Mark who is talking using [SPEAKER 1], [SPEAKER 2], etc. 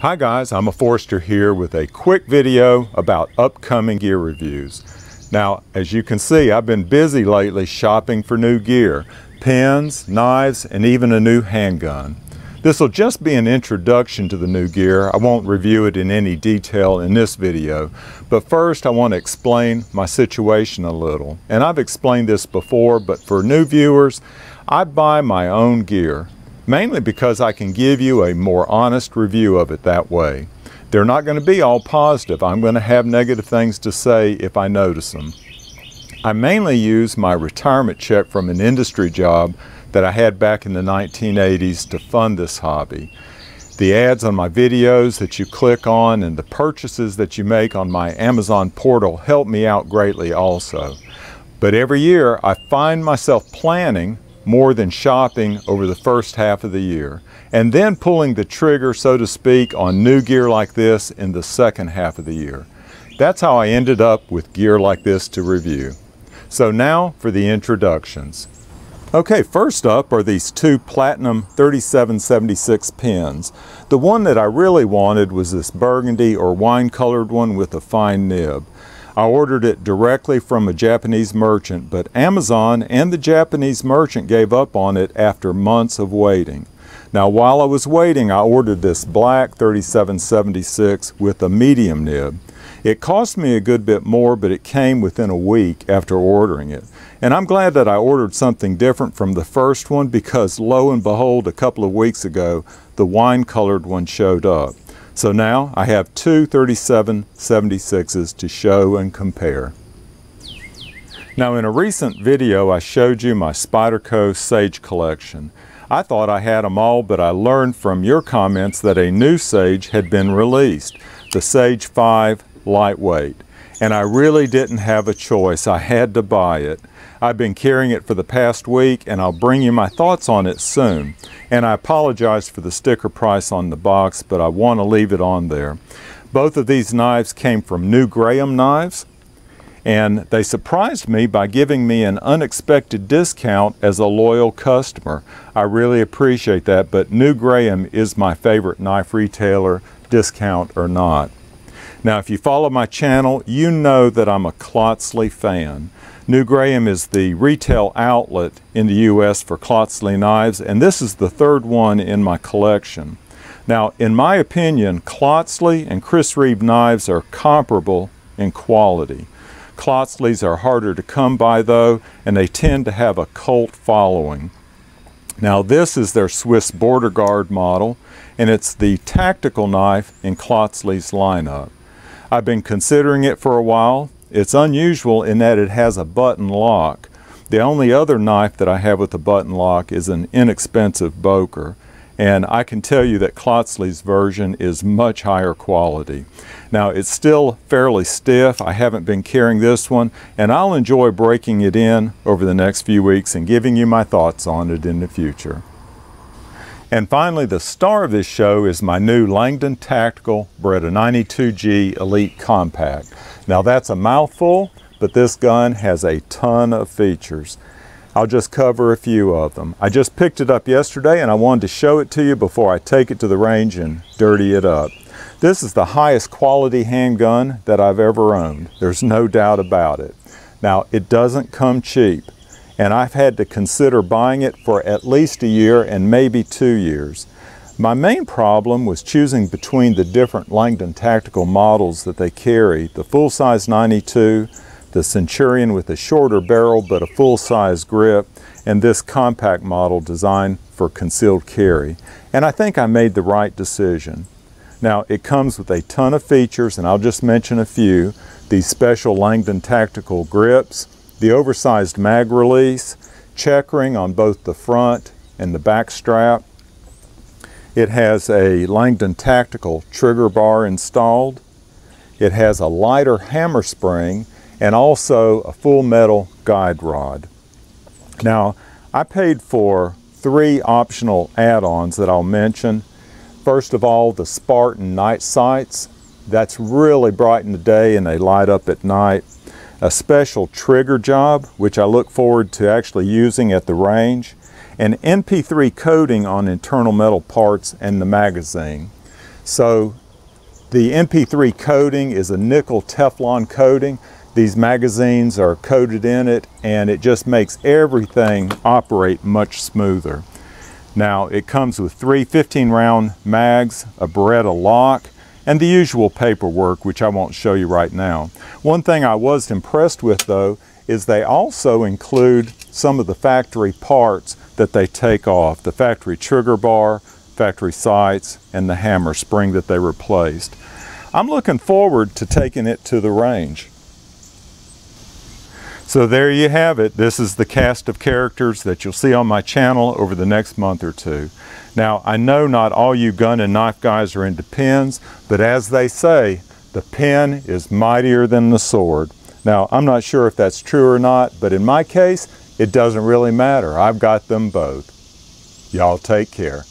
[SPEAKER 1] Hi guys, I'm a Forester here with a quick video about upcoming gear reviews. Now, as you can see, I've been busy lately shopping for new gear, pens, knives, and even a new handgun. This will just be an introduction to the new gear. I won't review it in any detail in this video, but first I want to explain my situation a little. And I've explained this before, but for new viewers, I buy my own gear mainly because I can give you a more honest review of it that way. They're not going to be all positive. I'm going to have negative things to say if I notice them. I mainly use my retirement check from an industry job that I had back in the 1980s to fund this hobby. The ads on my videos that you click on and the purchases that you make on my Amazon portal help me out greatly also. But every year I find myself planning more than shopping over the first half of the year, and then pulling the trigger, so to speak, on new gear like this in the second half of the year. That's how I ended up with gear like this to review. So now for the introductions. Okay, first up are these two Platinum 3776 pens. The one that I really wanted was this burgundy or wine colored one with a fine nib. I ordered it directly from a Japanese merchant, but Amazon and the Japanese merchant gave up on it after months of waiting. Now while I was waiting, I ordered this black 3776 with a medium nib. It cost me a good bit more, but it came within a week after ordering it. And I'm glad that I ordered something different from the first one because lo and behold, a couple of weeks ago, the wine colored one showed up. So now I have two 3776s to show and compare. Now in a recent video I showed you my Spyderco Sage collection. I thought I had them all but I learned from your comments that a new Sage had been released, the Sage 5 Lightweight. And I really didn't have a choice, I had to buy it. I've been carrying it for the past week and I'll bring you my thoughts on it soon. And I apologize for the sticker price on the box, but I want to leave it on there. Both of these knives came from New Graham Knives, and they surprised me by giving me an unexpected discount as a loyal customer. I really appreciate that, but New Graham is my favorite knife retailer, discount or not. Now, if you follow my channel, you know that I'm a Klotzli fan. New Graham is the retail outlet in the U.S. for Klotzli knives, and this is the third one in my collection. Now, in my opinion, Klotzli and Chris Reeve knives are comparable in quality. Klotzlis are harder to come by though, and they tend to have a cult following. Now this is their Swiss Border Guard model, and it's the tactical knife in Klotzli's lineup. I've been considering it for a while, it's unusual in that it has a button lock. The only other knife that I have with a button lock is an inexpensive Boker. And I can tell you that Klotzli's version is much higher quality. Now it's still fairly stiff. I haven't been carrying this one and I'll enjoy breaking it in over the next few weeks and giving you my thoughts on it in the future. And finally, the star of this show is my new Langdon Tactical Beretta 92G Elite Compact. Now that's a mouthful, but this gun has a ton of features. I'll just cover a few of them. I just picked it up yesterday and I wanted to show it to you before I take it to the range and dirty it up. This is the highest quality handgun that I've ever owned. There's no doubt about it. Now, it doesn't come cheap and I've had to consider buying it for at least a year and maybe two years. My main problem was choosing between the different Langdon tactical models that they carry, the full-size 92, the Centurion with a shorter barrel but a full-size grip, and this compact model designed for concealed carry. And I think I made the right decision. Now, it comes with a ton of features, and I'll just mention a few. These special Langdon tactical grips, the oversized mag release, checkering on both the front and the back strap. It has a Langdon Tactical trigger bar installed. It has a lighter hammer spring and also a full metal guide rod. Now, I paid for three optional add-ons that I'll mention. First of all, the Spartan night sights. That's really bright in the day and they light up at night a special trigger job, which I look forward to actually using at the range, and NP3 coating on internal metal parts and the magazine. So the NP3 coating is a nickel Teflon coating. These magazines are coated in it and it just makes everything operate much smoother. Now it comes with three 15 round mags, a Beretta lock, and the usual paperwork, which I won't show you right now. One thing I was impressed with though, is they also include some of the factory parts that they take off, the factory trigger bar, factory sights, and the hammer spring that they replaced. I'm looking forward to taking it to the range. So there you have it. This is the cast of characters that you'll see on my channel over the next month or two. Now, I know not all you gun and knife guys are into pens, but as they say, the pen is mightier than the sword. Now, I'm not sure if that's true or not, but in my case, it doesn't really matter. I've got them both. Y'all take care.